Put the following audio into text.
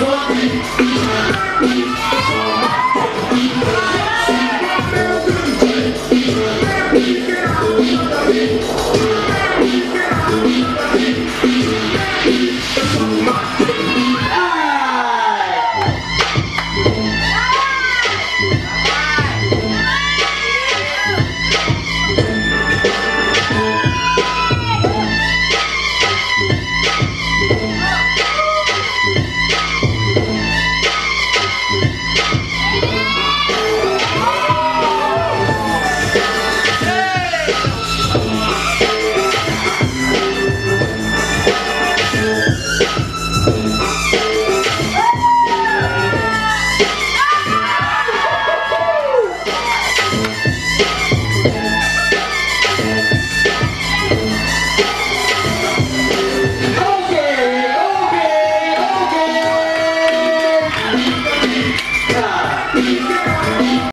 On my Yeah.